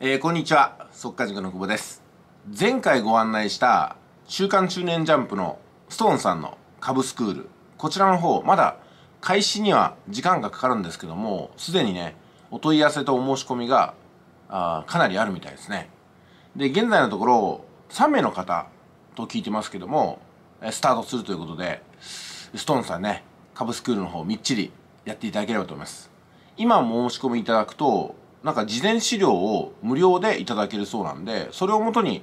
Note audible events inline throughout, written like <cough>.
えー、こんにちは。速稼塾の久保です。前回ご案内した週刊中年ジャンプのストーンさんの株スクール。こちらの方まだ開始には時間がかかるんですけどもすでにねお問い合わせとお申し込みがあかなりあるみたいですね。で現在のところ3名の方と聞いてますけどもスタートするということでストーンさんね株スクールの方みっちりやっていただければと思います。今申し込みいただくとなんか事前資料を無料でいただけるそうなんでそれをもとに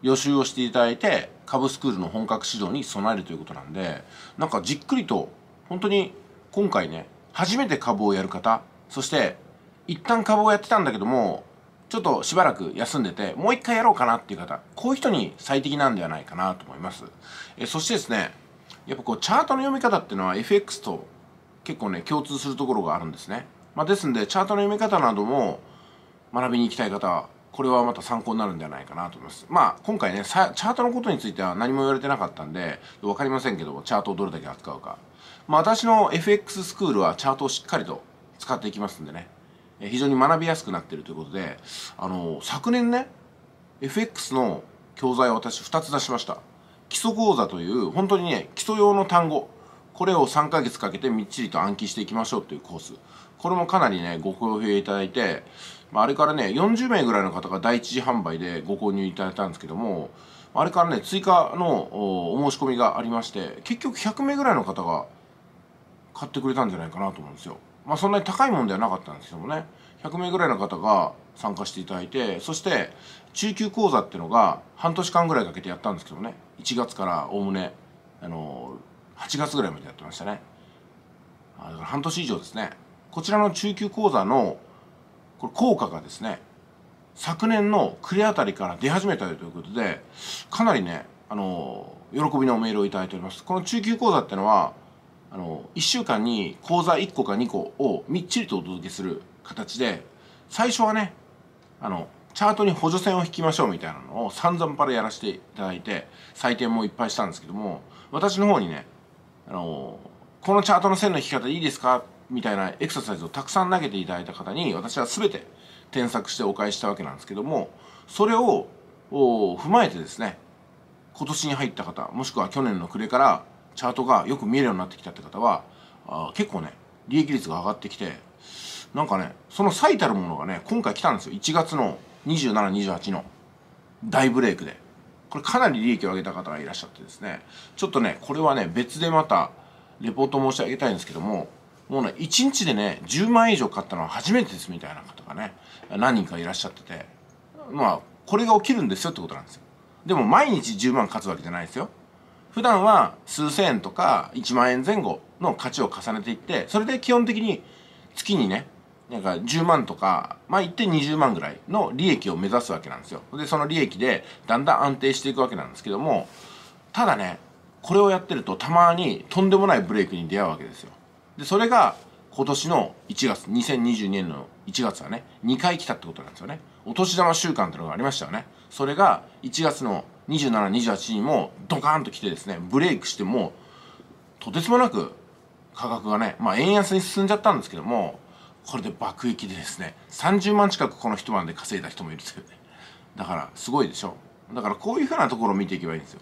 予習をしていただいて株スクールの本格指導に備えるということなんでなんかじっくりと本当に今回ね初めて株をやる方そして一旦株をやってたんだけどもちょっとしばらく休んでてもう一回やろうかなっていう方こういう人に最適なんではないかなと思います。えそしてですねやっぱこうチャートの読み方っていうのは FX と結構ね共通するところがあるんですね、まあ、ですんでチャートの読み方なども学びに行きたい方はこれはまた参考になるんではないかなと思います。まあ今回ねチャートのことについては何も言われてなかったんで分かりませんけどもチャートをどれだけ扱うか。まあ私の FX スクールはチャートをしっかりと使っていきますんでね。非常に学びやすくなってるということであの昨年ね FX の教材を私2つ出しました。基礎講座という本当にね基礎用の単語。これを3ヶ月かけてみっちりと暗記していきましょうというコース。これもかなりねご好評いただいて、まあ、れからね40名ぐらいの方が第一次販売でご購入いただいたんですけどもあれからね追加のお申し込みがありまして結局100名ぐらいの方が買ってくれたんじゃないかなと思うんですよ。まあそんなに高いもんではなかったんですけどもね。100名ぐらいの方が参加していただいてそして中級講座っていうのが半年間ぐらいかけてやったんですけどね。1月からおおむねあの8月ぐらいまでやってましたね。あだから半年以上ですね。こちらの中級講座のこれ効果がですね昨年の暮れあたりから出始めたということでかなりねあの喜びのメールを頂いております。この中級講座ってのはあの1週間に講座1個か2個をみっちりとお届けする形で最初はねあのチャートに補助線を引きましょうみたいなのを散々パラやらせていただいて採点もいっぱいしたんですけども私の方にねあのこのチャートの線の引き方いいですか？みたいなエクササイズをたくさん投げていただいた方に私は全て添削してお返ししたわけなんですけどもそれを踏まえてですね今年に入った方もしくは去年の暮れからチャートがよく見えるようになってきたって方はあ結構ね利益率が上がってきてなんかねその最たるものがね今回来たんですよ。1月の2728の大ブレイクで。これかなり利益を上げた方がいらっしゃってですね。ちょっとねこれはね別でまたレポート申し上げたいんですけどももうね1日でね10万円以上買ったのは初めてですみたいな方がね何人かいらっしゃっててまあこれが起きるんですよってことなんですよ。でも毎日10万勝つわけじゃないですよ。普段は数千円とか1万円前後の価値を重ねていってそれで基本的に月にねなんか10万とか、まあ言って20万ぐらいの利益を目指すわけなんですよ。で、その利益でだんだん安定していくわけなんですけども、ただね、これをやってるとたまにとんでもないブレイクに出会うわけですよ。で、それが今年の1月、2022年の1月はね、2回来たってことなんですよね。お年玉週間っていうのがありましたよね。それが1月の27、28にもドカーンと来てですね、ブレイクしても、とてつもなく価格がね、まあ円安に進んじゃったんですけども、これで爆撃でですね30万近くこの一晩で稼いだ人もいるという。ねだからすごいでしょ。だからこういうふうなところを見ていけばいいんですよ。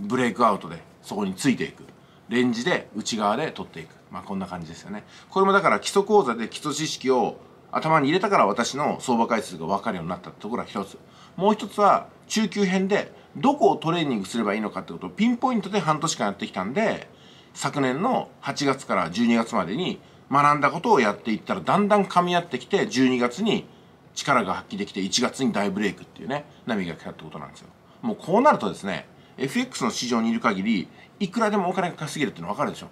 ブレイクアウトでそこについていく。レンジで内側で取っていく。まあこんな感じですよね。これもだから基礎講座で基礎知識を頭に入れたから私の相場回数が分かるようになったところは一つ。もう一つは中級編でどこをトレーニングすればいいのかってことをピンポイントで半年間やってきたんで昨年の8月から12月までに学んだことをやっていったらだんだん噛み合ってきて12月に力が発揮できて1月に大ブレイクっていうね波が来たってことなんですよ。もうこうなるとですね FX の市場にいる限りいくらでもお金が稼げるっていうの分かるでしょ。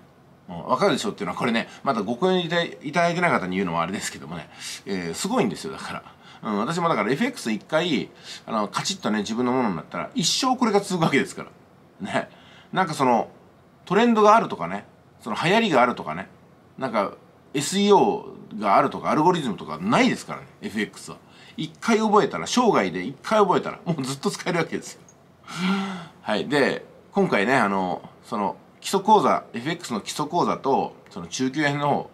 分かるでしょっていうのはこれねまだご購入いただいてない方に言うのもあれですけどもね、えー、すごいんですよだから、うん、私もだから FX1 回あのカチッとね自分のものになったら一生これが続くわけですから。ね。なんかそのトレンドがあるとかねその流行りがあるとかねなんか SEO があるとかアルゴリズムとかないですからね FX は。一回覚えたら生涯で一回覚えたらもうずっと使えるわけですよ。はい。で今回ねあのその基礎講座 FX の基礎講座とその中級編の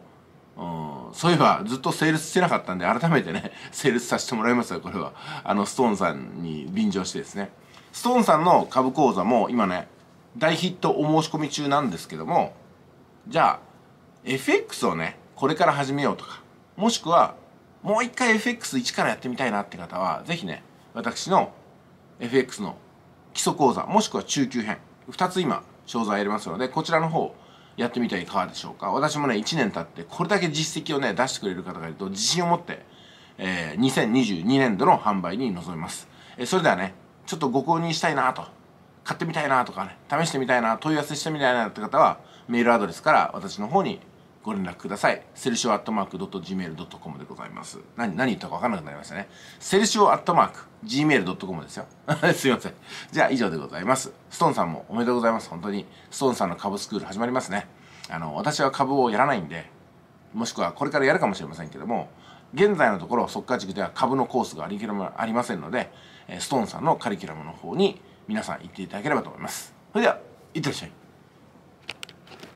うんそういえばずっとセールスしてなかったんで改めてね <laughs> セールスさせてもらいますよこれは。あのストーンさんに便乗してですね。ストーンさんの株講座も今ね大ヒットお申し込み中なんですけどもじゃあ FX をねこれから始めようとかもしくはもう一回 FX1 からやってみたいなって方は是非ね私の FX の基礎講座もしくは中級編2つ今商材やりますのでこちらの方やってみてはいかがでしょうか。私もね1年経ってこれだけ実績をね出してくれる方がいると自信を持って、えー、2022年度の販売に臨みます、えー、それではねちょっとご購入したいなと買ってみたいなとかね試してみたいな問い合わせしてみたいなって方はメールアドレスから私の方にご連絡ください。セルシオアットマークドット gmail.com でございます。何、何言ったか分からなくなりましたね。セルシオアットマーク gmail.com ですよ。<laughs> すいません。じゃあ以上でございます。ストーンさんもおめでとうございます。本当に。ストーンさんの株スクール始まりますね。あの、私は株をやらないんで、もしくはこれからやるかもしれませんけども、現在のところ、速稼塾では株のコースがありきらもありませんので、ストーンさんのカリキュラムの方に皆さん行っていただければと思います。それでは、いってらっしゃい。